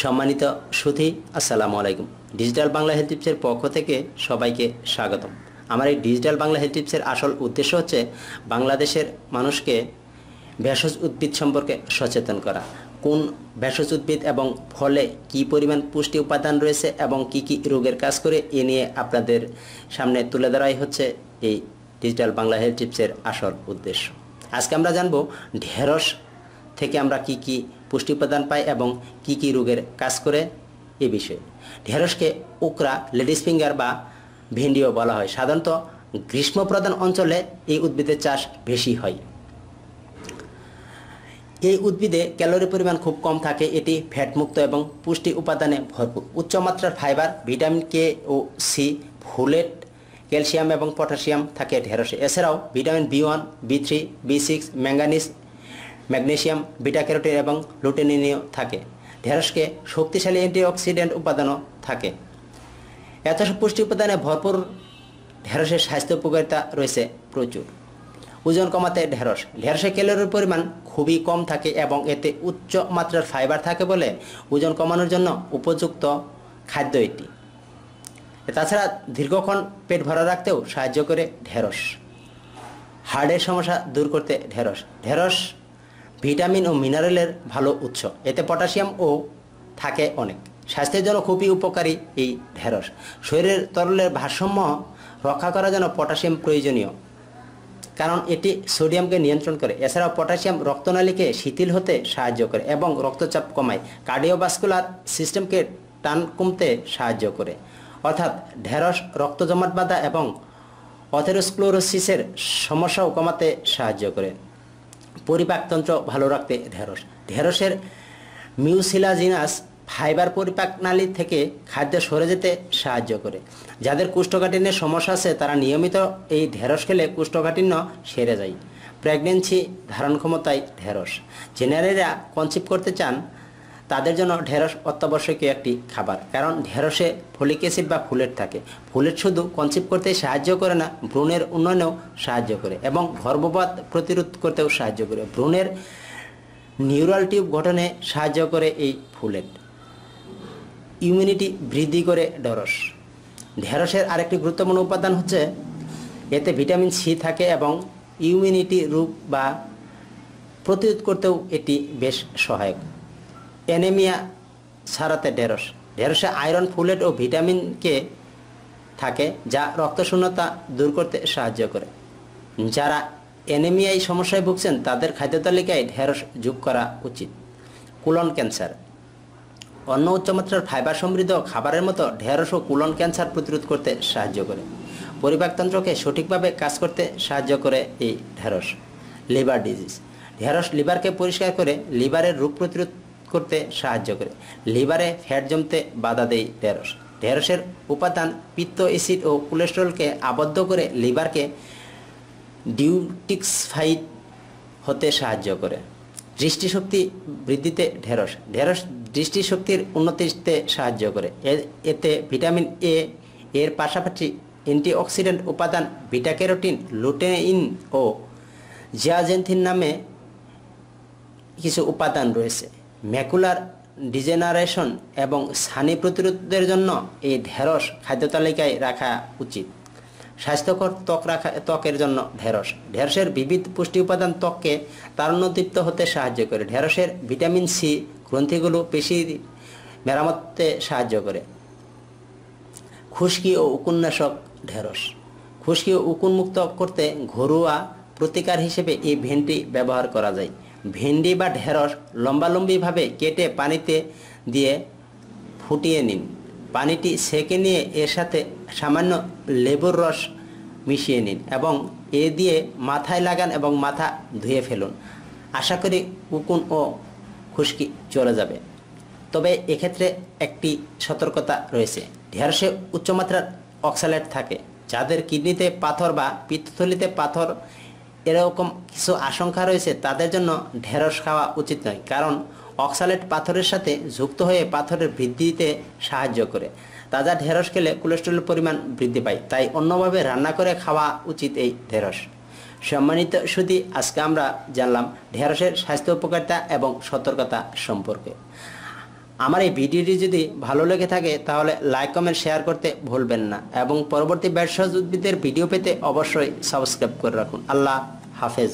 সম্মানিত সুধী, আসসালামু আলাইকুম। ডিজিটাল বাংলা হেলথ টিপসের পক্ষ থেকে সবাইকে স্বাগতম। আমার এই ডিজিটাল বাংলা হেলথ টিপসের আসল উদ্দেশ্য হচ্ছে বাংলাদেশের মানুষকে ভেষজ উদ্ভিদ সম্পর্কে সচেতন করা। কোন ভেষজ উদ্ভিদ এবং ফলে কি পরিমাণ পুষ্টি উপাদান রয়েছে এবং কি কি রোগের কাজ করে এ নিয়ে আপনাদের সামনে তুলে ধরাই হচ্ছে এই ডিজিটাল বাংলা হেলথ টিপসের আসল উদ্দেশ্য। আজকে আমরা জানব ঢেঁড়স থেকে আমরা কি কি পুষ্টি উপাদান পায় এবং কি কি রোগের কাজ করে এ বিষয়ে। ঢেঁড়সকে উকরা, লেডিস ফিঙ্গার বা ভেন্ডিও বলা হয়। সাধারণত গ্রীষ্মপ্রধান অঞ্চলে এই উদ্ভিদের চাষ বেশি হয়। এই উদ্ভিদে ক্যালোরি পরিমাণ খুব কম থাকে। এটি ফ্যাটমুক্ত এবং পুষ্টি উপাদানে ভরপুর। উচ্চমাত্রার ফাইবার, ভিটামিন কে ও সি, ফুলেট, ক্যালসিয়াম এবং পটাশিয়াম থাকে ঢেঁড়সে। এছাড়াও vitamin B one, B three, B six manganese magnesium beta carotene এবং লুটেনিনীয় থাকে। ঢেঁড়সকে শক্তিশালী অ্যান্টিঅক্সিডেন্ট উপাদানও থাকে। এত সব পুষ্টি উপাদানে ভরপুর ঢেঁড়সের স্বাস্থ্য উপকারিতা রয়েছে প্রচুর। ওজন কমাতে ঢেঁড়স। ঢেঁড়সে ক্যালোরির পরিমাণ খুবই কম থাকে এবং এতে উচ্চ মাত্রার ফাইবার থাকে বলে ওজন কমানোর জন্য উপযুক্ত খাদ্য এটি। তাছাড়া দীর্ঘক্ষণ পেট ভরা রাখতেও সাহায্য করে ঢেঁড়স। হার্টের সমস্যা দূর করতে ঢেঁড়স। ঢেঁড়স ভিটামিন ও মিনারেলের ভালো উৎস। এতে পটাশিয়াম ও থাকে অনেক। স্বাস্থ্যের জন্য খুবই উপকারী এই ঢেঁড়স। শরীরের তরলের ভারসাম্য রক্ষা করার জন্য পটাশিয়াম প্রয়োজনীয়। কারণ এটি সোডিয়ামকে নিয়ন্ত্রণ করে। এছাড়াও পটাশিয়াম রক্তনালীকে শিথিল হতে সাহায্য করে এবং রক্তচাপ কমায়। কার্ডিওভাস্কুলার সিস্টেমকে টান কমতে সাহায্য করে। অর্থাৎ ঢেঁড়স রক্ত জমাট বাঁধা এবং অথেরোস্ক্লোরোসিসের সমস্যাও কমাতে সাহায্য করে। পরিপাকতন্ত্র ভালো রাখতে ঢেঁড়স। ঢেঁড়সের মিউসিলাজিনাস ফাইবার পরিপাক নালী থেকে খাদ্য সরে যেতে সাহায্য করে। যাদের কুষ্ঠকাঠিন্যের সমস্যা আছে, তারা নিয়মিত এই ঢেঁড়স খেলে কুষ্ঠকাঠিন্য সেরে যায়। প্রেগনেন্সি ধারণ ক্ষমতায় ঢেঁড়স। জেনারেলরা কনসিভ করতে চান তাদের জন্য ঢেঁড়স অত্যাবশ্যকীয় একটি খাবার। কারণ ঢেঁড়সে ফলিক অ্যাসিড বা ফুলেট থাকে। ফুলেট শুধু কনসিভ করতে সাহায্য করে না, ভ্রূণের উন্নয়নেও সাহায্য করে এবং গর্ভপাত প্রতিরোধ করতেও সাহায্য করে। ভ্রূণের নিউরাল টিউব গঠনে সাহায্য করে এই ফুলেট ইমিউনিটি বৃদ্ধি করে ঢেঁড়স। ঢেঁড়সের আরেকটি গুরুত্বপূর্ণ উপাদান হচ্ছে, এতে ভিটামিন সি থাকে এবং ইমিউনিটি রূপ বা প্রতিরোধ করতেও এটি বেশ সহায়ক। অ্যানেমিয়া সারাতে ঢেঁড়স। ঢেঁড়সে আয়রন ফুলেট ও ভিটামিন কে থাকে যা রক্তশূন্যতা দূর করতে সাহায্য করে। যারা অ্যানেমিয়ায় সমস্যায় ভুগছেন, তাদের খাদ্য তালিকায় ঢেঁড়স যোগ করা উচিত। কুলন ক্যান্সার অন্য উচ্চমাত্রার ফাইবার সমৃদ্ধ খাবারের মতো ঢেঁড়স ও কুলন ক্যান্সার প্রতিরোধ করতে সাহায্য করে। পরিপাকতন্ত্রকে সঠিকভাবে কাজ করতে সাহায্য করে এই ঢেঁড়স। লিভার ডিজিজ ঢেঁড়স লিভারকে পরিষ্কার করে লিভারের রোগ প্রতিরোধ করতে সাহায্য করে। লিভারে ফ্যাট জমতে বাধা দেয় ঢেঁড়স। ঢেঁড়সের উপাদান পিত্ত অ্যাসিড ও কোলেস্ট্রলকে আবদ্ধ করে লিভারকে ডিউটিক্সফাইড হতে সাহায্য করে। দৃষ্টিশক্তি বৃদ্ধিতে ঢেঁড়স। ঢেঁড়স দৃষ্টিশক্তির উন্নতিতে সাহায্য করে। এতে ভিটামিন এ এর পাশাপাশি অ্যান্টিঅক্সিডেন্ট উপাদান বিটা ক্যারোটিন, লুটেইন ও জিয়াজেন্থিন নামে কিছু উপাদান রয়েছে। ম্যাকুলার ডিজেনারেশন এবং সানি প্রতিরোধের জন্য এই ঢেঁড়স খাদ্য তালিকায় রাখা উচিত। স্বাস্থ্যকর ত্বক রাখা, ত্বকের জন্য ঢেঁড়স। ঢেঁড়সের বিবিধ পুষ্টি উপাদান ত্বককে তারুণ্যদীপ্ত হতে সাহায্য করে। ঢেঁড়সের ভিটামিন সি গ্রন্থিগুলো পেশি মেরামতে সাহায্য করে। খুশকি ও উকুন্নাশক ঢেঁড়স। খুশকি ও উকুনমুক্ত করতে ঘরোয়া প্রতিকার হিসেবে এই ভেন্ডি ব্যবহার করা যায়। ভেন্ডি বা ঢেঁড়স লম্বালম্বিভাবে কেটে পানিতে দিয়ে ফুটিয়ে নিন। পানিটি সেকে নিয়ে এর সাথে সামান্য লেবুর রস মিশিয়ে নিন এবং এ দিয়ে মাথায় লাগান এবং মাথা ধুয়ে ফেলুন। আশা করি উকুন ও খুশকি চলে যাবে। তবে এক্ষেত্রে একটি সতর্কতা রয়েছে। ঢেঁড়সে উচ্চমাত্রার অক্সালেট থাকে, যাদের কিডনিতে পাথর বা পিত্তথলিতে পাথর এরকম কিছু আশঙ্কা রয়েছে, তাদের জন্য ঢেঁড়স খাওয়া উচিত নয়। কারণ অক্সালেট পাথরের সাথে যুক্ত হয়ে পাথরের বৃদ্ধিতে সাহায্য করে। তাজা ঢেঁড়স খেলে কোলেস্ট্রলের পরিমাণ বৃদ্ধি পায়, তাই অন্যভাবে রান্না করে খাওয়া উচিত এই ঢেঁড়স। সম্মানিত সুদী আজকে আমরা জানলাম ঢেঁড়সের স্বাস্থ্য উপকারিতা এবং সতর্কতা সম্পর্কে। আমার এই ভিডিওটি যদি ভালো লেগে থাকে, তাহলে লাইক কমেন্ট শেয়ার করতে ভুলবেন না। এবং পরবর্তী ব্যবসা উদ্ভিদের ভিডিও পেতে অবশ্যই সাবস্ক্রাইব করে রাখুন। আল্লাহ হাফেজ।